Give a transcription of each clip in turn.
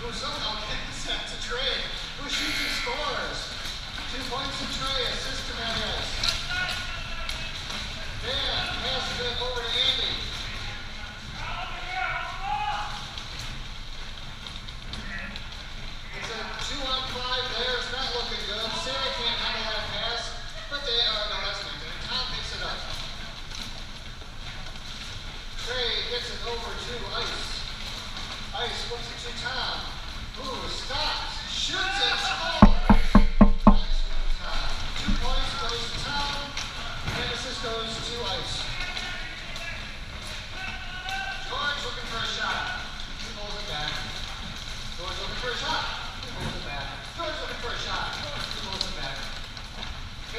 who somehow gets that to Trey, who shoots and scores. Two points to Trey, assist to Matthias.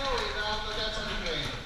No, he not, but that's okay.